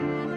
you.